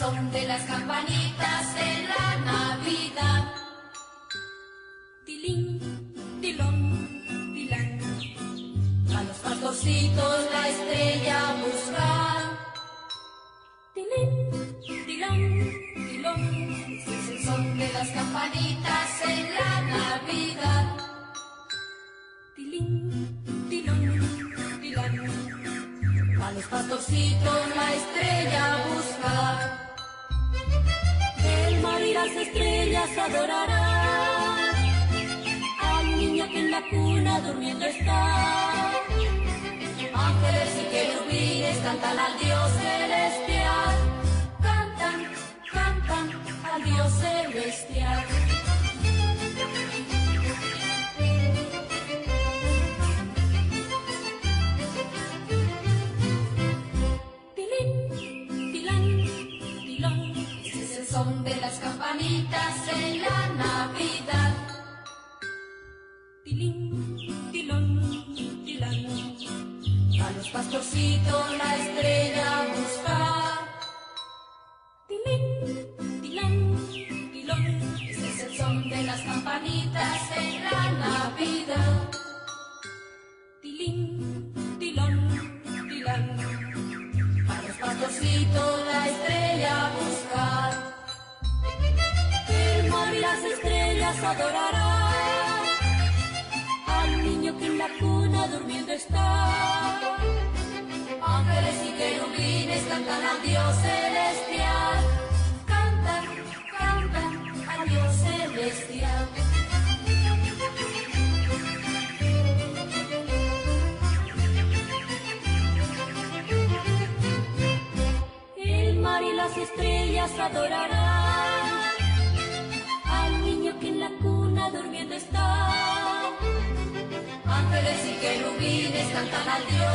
son de las campanitas de la Navidad. Tilín, tilón, tilán, a los pastorcitos la estrella buscar. Tilín, en la Navidad. Tilín, tilón, tilán, a los pastorcitos la estrella buscar. El mar y las estrellas adorarán al niño que en la cuna durmiendo está. Ángeles y querubines cantan al Dios celestial, cantan, cantan al Dios celestial. Son de las campanitas en la Navidad. Tilín, tilón, tilán, a los pastorcitos la las estrellas adorarán al niño que en la cuna durmiendo está. Ángeles y querubines cantan al Dios celestial, cantan, cantan al Dios celestial. El mar y las estrellas adorarán niño que en la cuna durmiendo está. Ángeles y querubines cantan al Dios